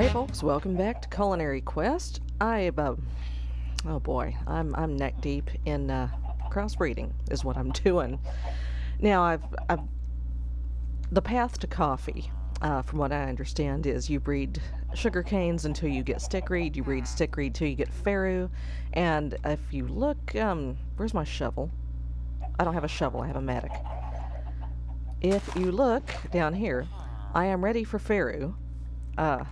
Hey folks, welcome back to Culinary Quest. I, uh, oh boy, I'm I'm neck deep in uh, crossbreeding is what I'm doing. Now I've, I've the path to coffee, uh, from what I understand, is you breed sugar canes until you get stickreed, you breed stickreed until you get Ferru, and if you look, um, where's my shovel? I don't have a shovel, I have a mattock. If you look down here, I am ready for Ferru. Uh,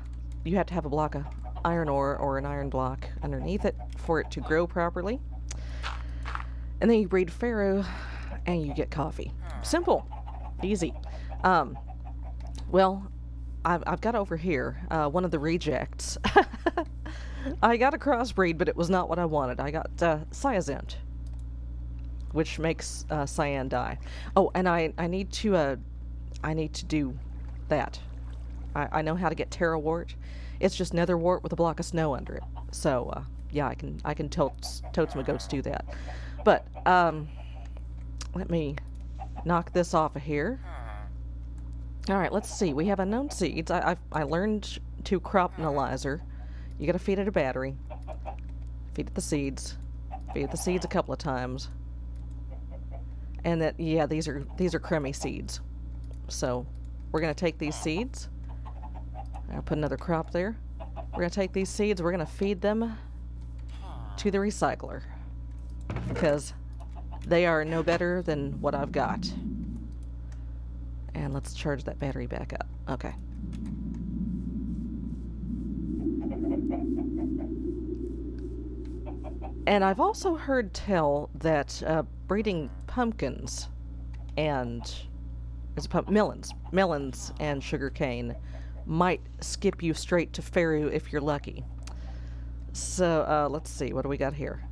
you have to have a block of iron ore or an iron block underneath it for it to grow properly. And then you breed Ferru and you get coffee. Simple. Easy. Um, well, I've, I've got over here uh, one of the rejects. I got a crossbreed, but it was not what I wanted. I got uh, Cyazint, which makes uh, cyan dye. Oh, and I, I need to uh, I need to do that. I, I know how to get terra wart. It's just nether wart with a block of snow under it. So uh, yeah, I can I can totes totes my goats do that. But um, let me knock this off of here. All right, let's see. We have unknown seeds. I I, I learned to crop analyzer. You got to feed it a battery. Feed it the seeds. Feed it the seeds a couple of times. And that yeah, these are these are crummy seeds. So we're gonna take these seeds I'll put another crop there. We're going to take these seeds, we're going to feed them to the recycler. Because they are no better than what I've got. And let's charge that battery back up. Okay. And I've also heard tell that uh, breeding pumpkins and is pump melons, melons and sugarcane might skip you straight to Ferru if you're lucky. So, uh, let's see, what do we got here?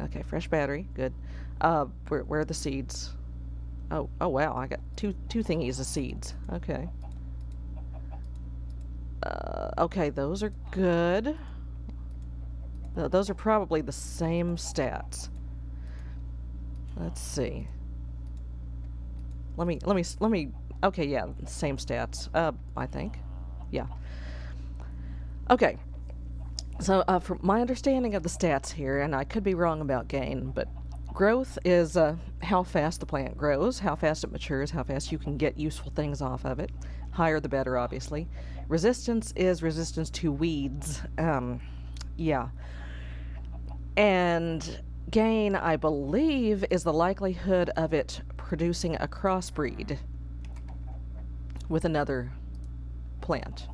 Okay, fresh battery, good. Uh, where, where are the seeds? Oh, oh wow, I got two, two thingies of seeds. Okay. Uh, okay, those are good. Th those are probably the same stats. Let's see. Let me, let me, let me Okay, yeah, same stats. Uh, I think. Yeah. Okay. So, uh, from my understanding of the stats here, and I could be wrong about gain, but growth is uh, how fast the plant grows, how fast it matures, how fast you can get useful things off of it. Higher the better, obviously. Resistance is resistance to weeds. Um, yeah. And gain, I believe, is the likelihood of it producing a crossbreed with another plant.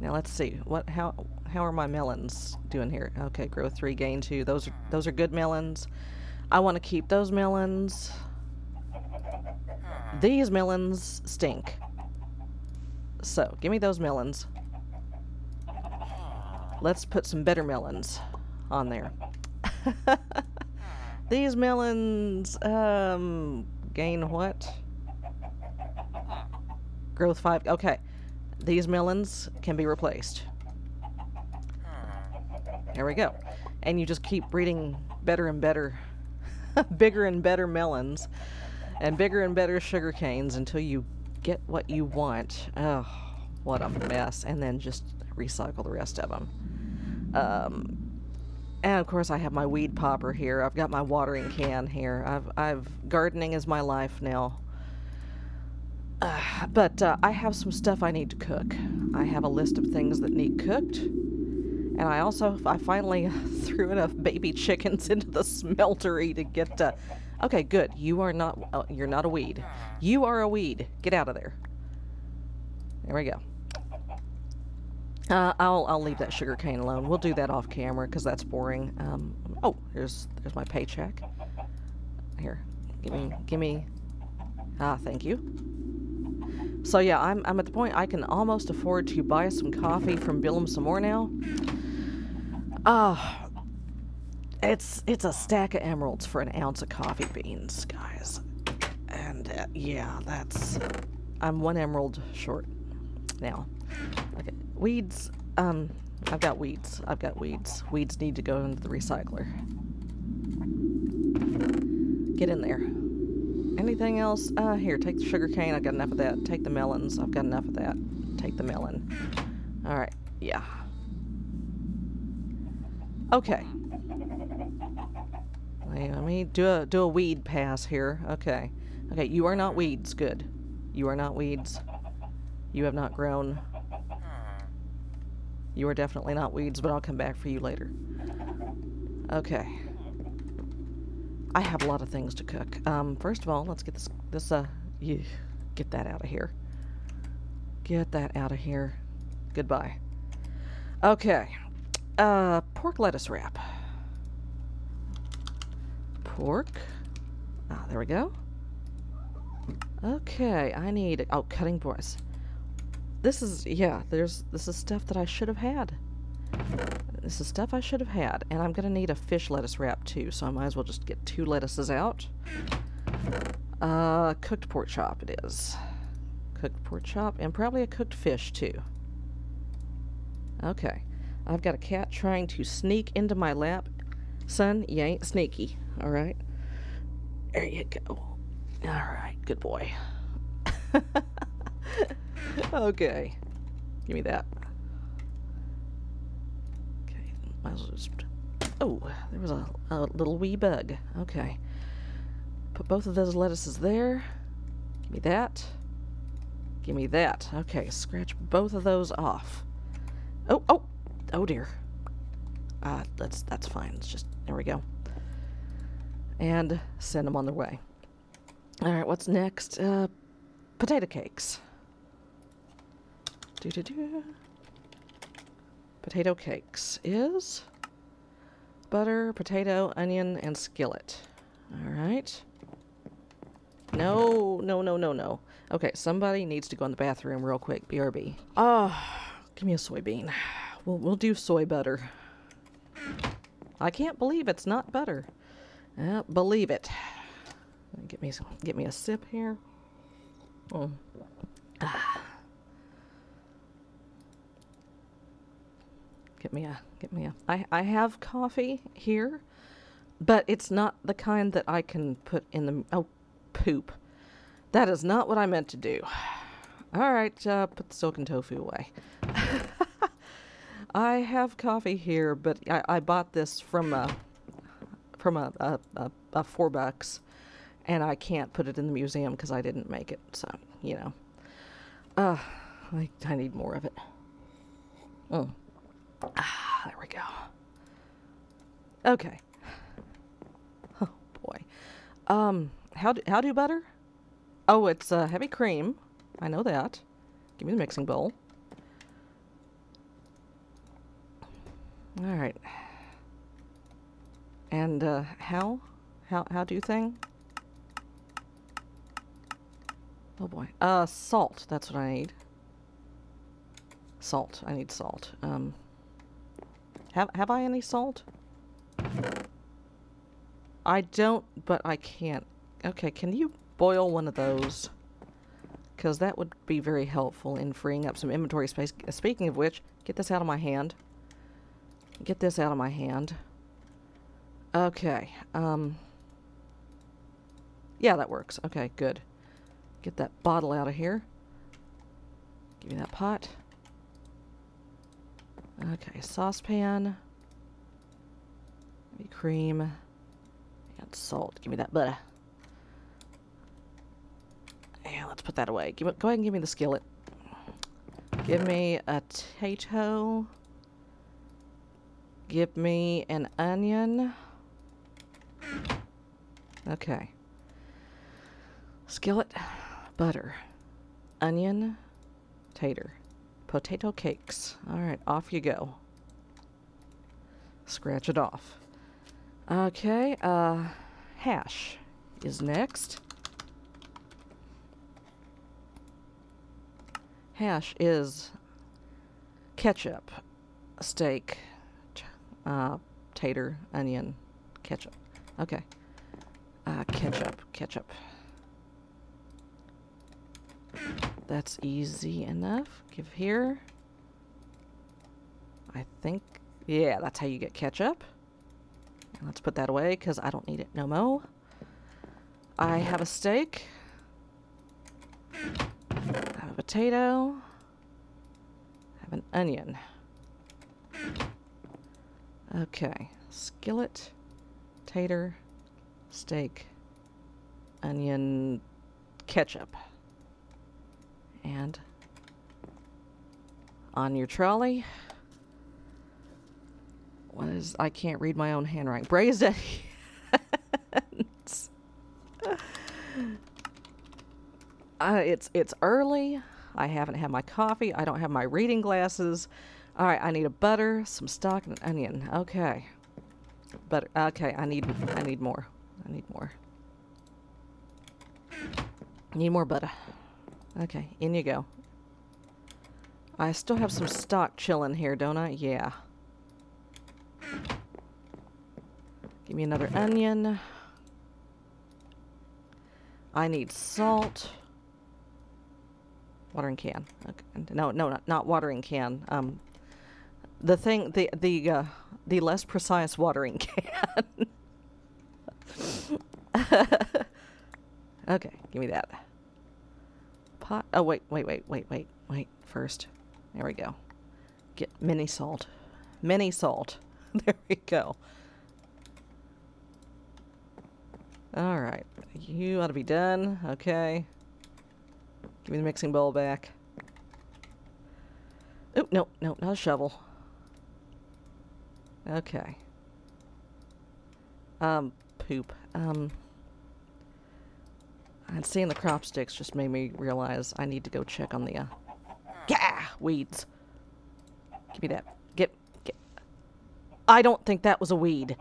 Now let's see what how how are my melons doing here? Okay, grow three, gain two. Those are those are good melons. I want to keep those melons. These melons stink. So give me those melons. Let's put some better melons on there. These melons um gain what? Growth 5. Okay. These melons can be replaced. There we go. And you just keep breeding better and better, bigger and better melons, and bigger and better sugar canes until you get what you want. Oh, what a mess. And then just recycle the rest of them. Um, and of course I have my weed popper here. I've got my watering can here. I've, I've, gardening is my life now. Uh, but uh, I have some stuff I need to cook. I have a list of things that need cooked. And I also, I finally threw enough baby chickens into the smeltery to get, uh, okay, good. You are not, uh, you're not a weed. You are a weed. Get out of there. There we go. Uh, I'll, I'll leave that sugar cane alone. We'll do that off camera because that's boring. Um, oh, there's, there's my paycheck. Here, give me, give me, ah, thank you. So yeah, I'm, I'm at the point I can almost afford to buy some coffee from Bill some more now. Ah, it's it's a stack of emeralds for an ounce of coffee beans, guys. And uh, yeah, that's I'm one emerald short now. Okay, weeds. Um, I've got weeds. I've got weeds. Weeds need to go into the recycler. Get in there. Anything else? Uh, here, take the sugar cane. I've got enough of that. Take the melons. I've got enough of that. Take the melon. Alright, yeah. Okay. Let me do a do a weed pass here. Okay. Okay, you are not weeds. Good. You are not weeds. You have not grown. You are definitely not weeds, but I'll come back for you later. Okay. I have a lot of things to cook. Um, first of all, let's get this this uh you get that out of here. Get that out of here. Goodbye. Okay. Uh pork lettuce wrap pork. Ah, there we go. Okay, I need... Oh, cutting boards. This is... Yeah, there's... This is stuff that I should have had. This is stuff I should have had. And I'm going to need a fish lettuce wrap, too, so I might as well just get two lettuces out. Uh, cooked pork chop it is. Cooked pork chop, and probably a cooked fish, too. Okay. I've got a cat trying to sneak into my lap. Son, you ain't sneaky. All right. There you go. All right, good boy. okay. Give me that. Okay, might as well just... Oh, there was a, a little wee bug. Okay. Put both of those lettuces there. Give me that. Give me that. Okay, scratch both of those off. Oh, oh! Oh dear. Ah, uh, that's, that's fine. It's just, there we go and send them on their way. All right, what's next? Uh, potato cakes. Do do do. Potato cakes is butter, potato, onion, and skillet. All right. No, no, no, no, no. Okay, somebody needs to go in the bathroom real quick. BRB. Oh, give me a soybean. We'll we'll do soy butter. I can't believe it's not butter. Uh, believe it. Get me some, get me a sip here. Oh. Ah. Get me a get me a I I have coffee here, but it's not the kind that I can put in the oh poop. That is not what I meant to do. All right, uh, put the silken tofu away. I have coffee here, but I, I bought this from a from a, a, a, a four bucks, and I can't put it in the museum because I didn't make it. So you know, uh, I I need more of it. Oh, ah, there we go. Okay. Oh boy. Um, how do how do you butter? Oh, it's uh, heavy cream. I know that. Give me the mixing bowl. All right. And uh, how? How how do you thing? Oh boy. Uh, salt. That's what I need. Salt. I need salt. Um, have have I any salt? I don't, but I can't. Okay, can you boil one of those? Because that would be very helpful in freeing up some inventory space. Speaking of which, get this out of my hand. Get this out of my hand. Okay. Um. Yeah, that works. Okay, good. Get that bottle out of here. Give me that pot. Okay, saucepan. Maybe cream. And salt. Give me that butter. Yeah, let's put that away. Give, go ahead and give me the skillet. Give me a potato. Give me an onion. Okay. Skillet, butter, onion, tater, potato cakes. All right, off you go. Scratch it off. Okay, uh, hash is next. Hash is ketchup, steak, uh, tater, onion, ketchup. Okay. Uh, ketchup, ketchup. That's easy enough. Give here. I think, yeah, that's how you get ketchup. Let's put that away because I don't need it no mo. I have a steak. I have a potato. I have an onion. Okay, skillet, tater, steak, onion, ketchup. And on your trolley, what is, I can't read my own handwriting. Braised onions. uh, it's, it's early. I haven't had my coffee. I don't have my reading glasses. All right, I need a butter, some stock, and an onion. Okay. Butter. Okay, I need I need more. I need more. Need more butter. Okay, in you go. I still have some stock chilling here, don't I? Yeah. Give me another onion. I need salt. Watering can. Okay. No, no, not, not watering can. Um, the thing, the the uh, the less precise watering can. okay, give me that. Pot. Oh wait, wait, wait, wait, wait, wait. First, there we go. Get mini salt, mini salt. there we go. All right, you ought to be done. Okay. Give me the mixing bowl back. Oh, no, no, not a shovel. Okay. Um, poop. Um, and seeing the crop sticks just made me realize I need to go check on the, uh, yeah, weeds. Give me that. Get, get. I don't think that was a weed.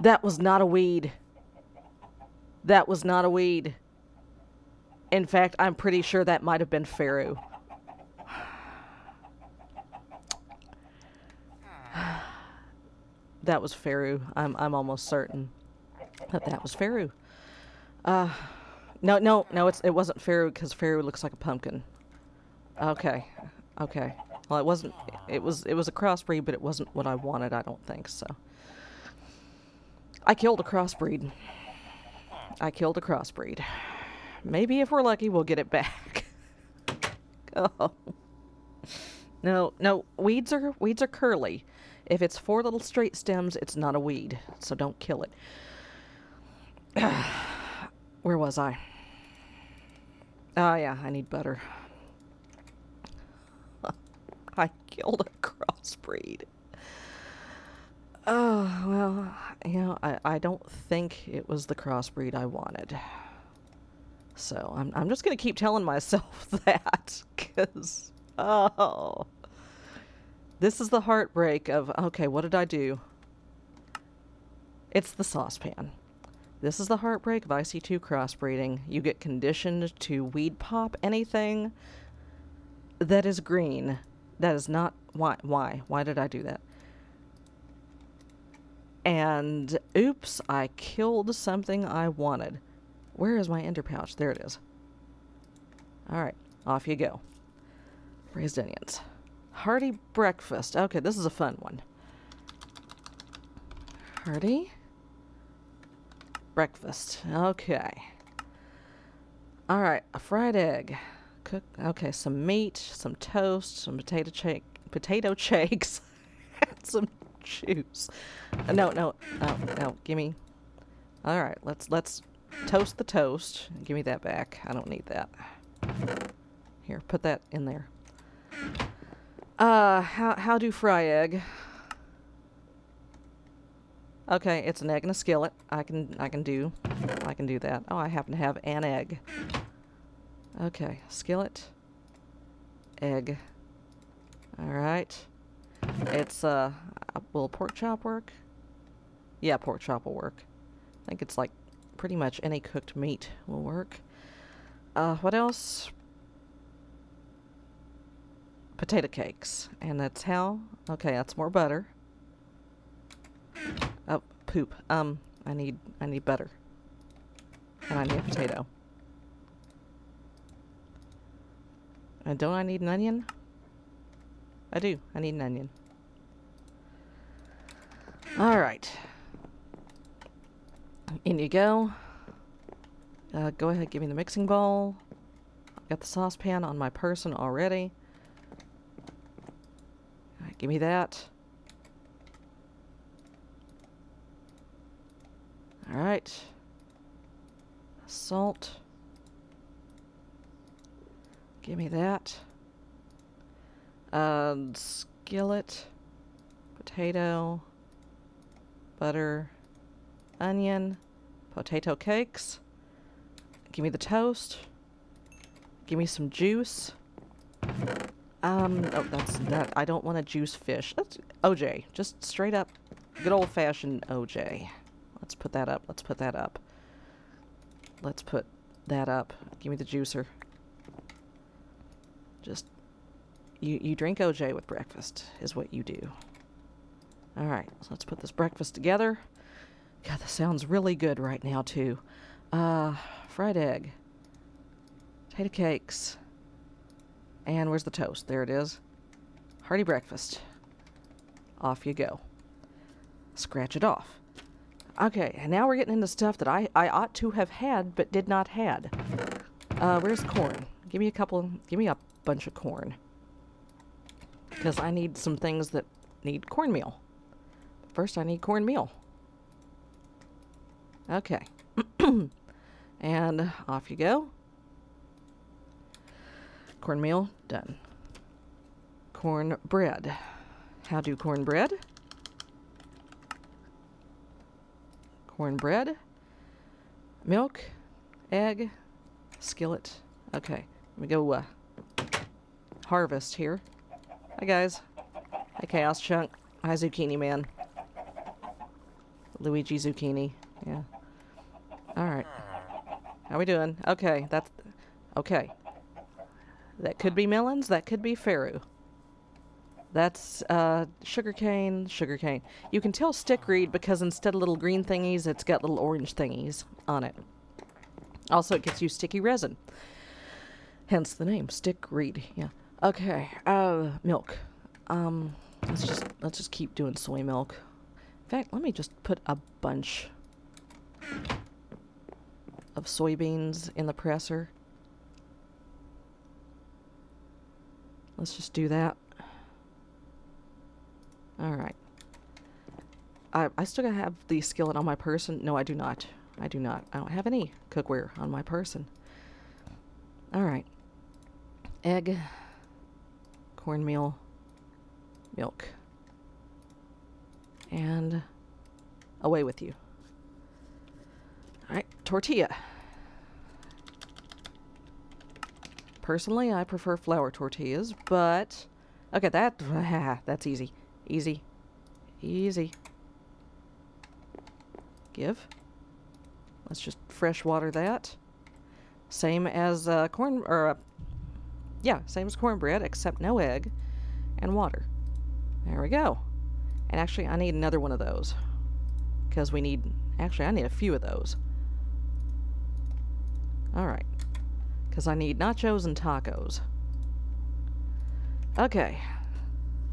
That was not a weed. That was not a weed. In fact, I'm pretty sure that might have been Ferru. that was Ferru. I'm I'm almost certain that that was Ferru. Uh, no, no, no. It's it wasn't Ferru because Ferru looks like a pumpkin. Okay, okay. Well, it wasn't. It was it was a crossbreed, but it wasn't what I wanted. I don't think so. I killed a crossbreed. I killed a crossbreed. Maybe if we're lucky, we'll get it back. oh. No, no, weeds are weeds are curly. If it's four little straight stems, it's not a weed, so don't kill it. Where was I? Oh yeah, I need butter. I killed a crossbreed. Oh, well, you know, I, I don't think it was the crossbreed I wanted. So I'm, I'm just going to keep telling myself that because, oh, this is the heartbreak of, okay, what did I do? It's the saucepan. This is the heartbreak of IC2 crossbreeding. You get conditioned to weed pop anything that is green. That is not, why, why, why did I do that? And oops, I killed something I wanted. Where is my ender pouch? There it is. Alright, off you go. Braised onions. Hearty breakfast. Okay, this is a fun one. Hearty breakfast. Okay. Alright, a fried egg. Cook. Okay, some meat, some toast, some potato shake, potato shakes, some juice. Uh, no, no, no, no. Give me. All right, let's let's toast the toast. Give me that back. I don't need that. Here, put that in there. Uh, how how do fry egg? Okay, it's an egg in a skillet. I can I can do I can do that. Oh, I happen to have an egg. Okay, skillet, egg. All right. It's uh, will pork chop work? Yeah, pork chop will work. I think it's like pretty much any cooked meat will work. Uh, what else? Potato cakes. And that's how? Okay, that's more butter. Oh, poop. Um, I need, I need butter. And I need a potato. And don't I need an onion? I do. I need an onion. Alright. In you go. Uh, go ahead, give me the mixing bowl. I've got the saucepan on my person already. Give me that. Alright. Salt. Give me that. Um, skillet. Potato. Butter. Onion. Potato cakes. Give me the toast. Give me some juice. Um, oh, that's that. I don't want a juice fish. That's OJ. Just straight up, good old fashioned OJ. Let's put that up. Let's put that up. Let's put that up. Give me the juicer. Just, you, you drink OJ with breakfast, is what you do. Alright, so let's put this breakfast together. God, this sounds really good right now, too. Uh, fried egg. Potato cakes. And where's the toast? There it is. Hearty breakfast. Off you go. Scratch it off. Okay, and now we're getting into stuff that I, I ought to have had but did not had. Uh, where's corn? Give me a couple, give me a bunch of corn. Because I need some things that need cornmeal. First I need cornmeal. Okay. and off you go. Cornmeal, done. Cornbread. How do cornbread? Cornbread. Milk. Egg. Skillet. Okay. Let me go uh, harvest here. Hi guys. Hi Chaoschunk. Hi Zucchini Man. Luigi Zucchini. Yeah. Alright. How we doing? Okay, that's... Okay. That could be melons, that could be Ferru. That's uh, sugarcane, sugarcane. You can tell stickweed because instead of little green thingies, it's got little orange thingies on it. Also, it gives you sticky resin. Hence the name, stickweed. Yeah. Okay. Uh, milk. Um, let's just let's just keep doing soy milk. In fact, let me just put a bunch of soybeans in the presser. Let's just do that. Alright. I, I still have the skillet on my person. No, I do not. I do not. I don't have any cookware on my person. Alright. Egg. Cornmeal. Milk. And away with you. Alright, tortilla. Personally, I prefer flour tortillas, but... Okay, that... that's easy. Easy. Easy. Give. Let's just fresh water that. Same as uh, corn... or... Uh, yeah, same as cornbread, except no egg and water. There we go. And actually, I need another one of those. Because we need... Actually, I need a few of those. Alright. Because I need nachos and tacos. Okay.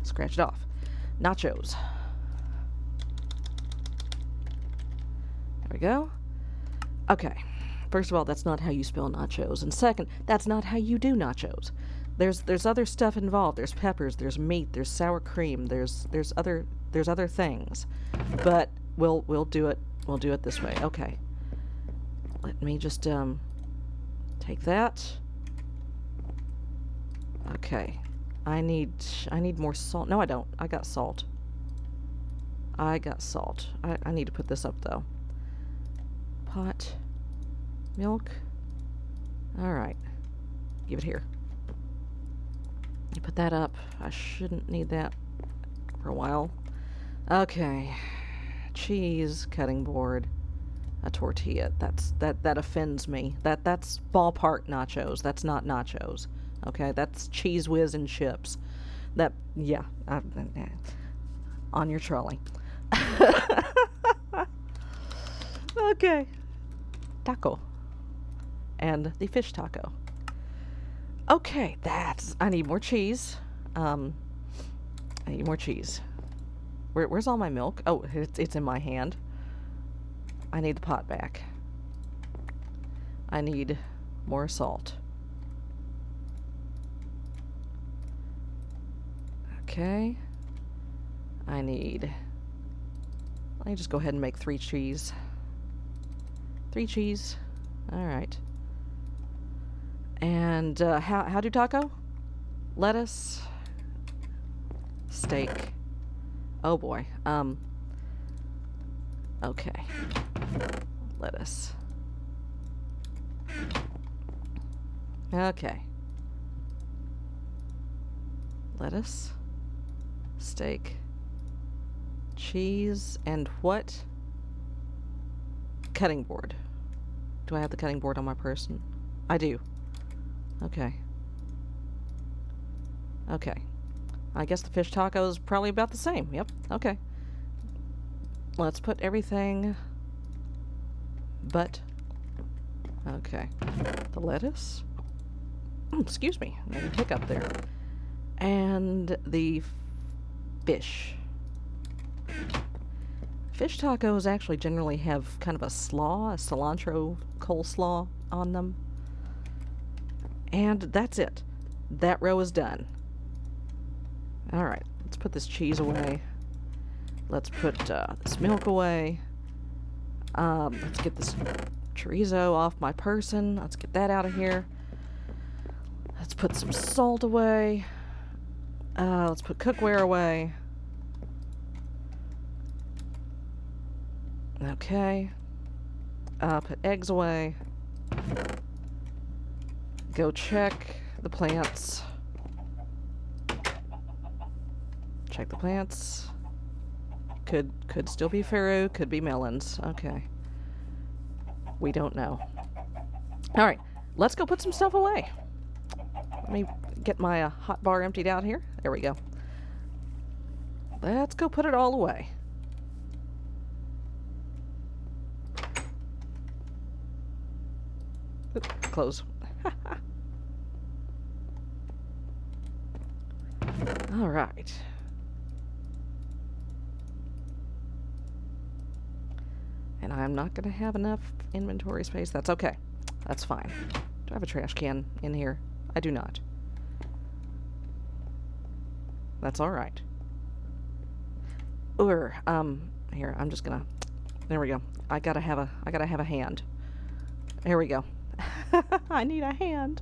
Scratch it off. Nachos. There we go. Okay. First of all, that's not how you spell nachos. And second, that's not how you do nachos. There's there's other stuff involved. There's peppers, there's meat, there's sour cream, there's there's other there's other things. But we'll we'll do it we'll do it this way. Okay. Let me just um Take that. Okay. I need I need more salt. No, I don't. I got salt. I got salt. I, I need to put this up, though. Pot. Milk. Alright. Give it here. You put that up. I shouldn't need that for a while. Okay. Cheese cutting board a tortilla. That's that that offends me. That that's ballpark nachos. That's not nachos. Okay, that's cheese whiz and chips. That yeah, I, on your trolley. okay, taco, and the fish taco. Okay, that's. I need more cheese. Um, I need more cheese. Where, where's all my milk? Oh, it's it's in my hand. I need the pot back. I need more salt. Okay. I need... Let me just go ahead and make three cheese. Three cheese. Alright. And uh, how, how do taco? Lettuce. Steak. Oh boy. Um. Okay. Lettuce. Okay. Lettuce. Steak. Cheese. And what? Cutting board. Do I have the cutting board on my person? I do. Okay. Okay. I guess the fish taco is probably about the same. Yep. Okay. Let's put everything but okay. The lettuce. Mm, excuse me. A hiccup there. And the fish. Fish tacos actually generally have kind of a slaw, a cilantro coleslaw on them. And that's it. That row is done. Alright, let's put this cheese away. Let's put uh, this milk away. Um, let's get this chorizo off my person. Let's get that out of here. Let's put some salt away. Uh, let's put cookware away. Okay. Uh, put eggs away. Go check the plants. Check the plants. Could could still be Ferru, could be melons. Okay. We don't know. Alright, let's go put some stuff away. Let me get my uh, hot bar emptied out here. There we go. Let's go put it all away. Oop, close. all right. And I'm not going to have enough inventory space. That's okay. That's fine. Do I have a trash can in here? I do not. That's alright. Or, um, here, I'm just gonna... There we go. I gotta have a... I gotta have a hand. There we go. I need a hand.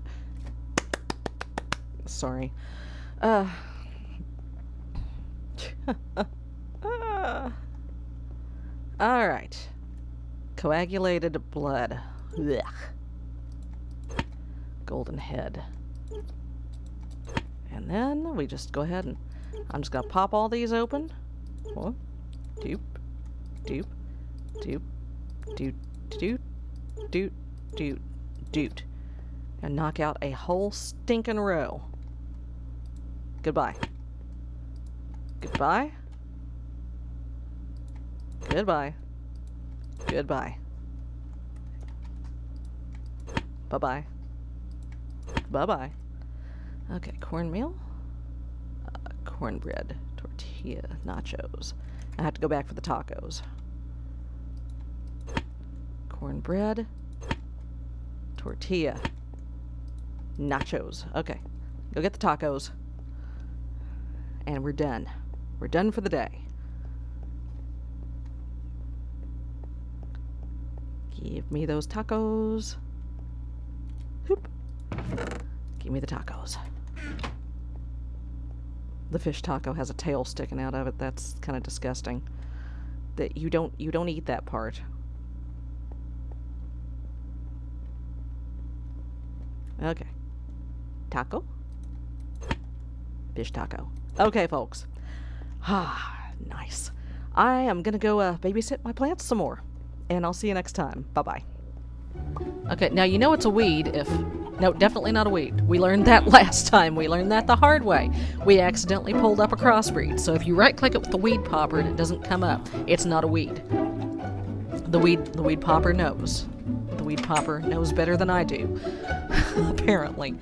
Sorry. Uh... Alright. Coagulated blood. Ugh. Golden head. And then we just go ahead and I'm just gonna pop all these open. Oh, doop, doop, doop, doot, doot, doot, doot, doot. And knock out a whole stinking row. Goodbye. Goodbye. Goodbye. Goodbye. Bye-bye. Bye-bye. Okay, cornmeal. Uh, cornbread. Tortilla. Nachos. I have to go back for the tacos. Cornbread. Tortilla. Nachos. Okay. Go get the tacos. And we're done. We're done for the day. Give me those tacos. Hoop. Give me the tacos. The fish taco has a tail sticking out of it. That's kind of disgusting. That you don't you don't eat that part. Okay. Taco? Fish taco. Okay, folks. Ah, nice. I am gonna go uh, babysit my plants some more. And I'll see you next time. Bye-bye. Okay, now you know it's a weed if... No, definitely not a weed. We learned that last time. We learned that the hard way. We accidentally pulled up a crossbreed. So if you right-click it with the weed popper and it doesn't come up, it's not a weed. The weed, the weed popper knows. The weed popper knows better than I do, apparently.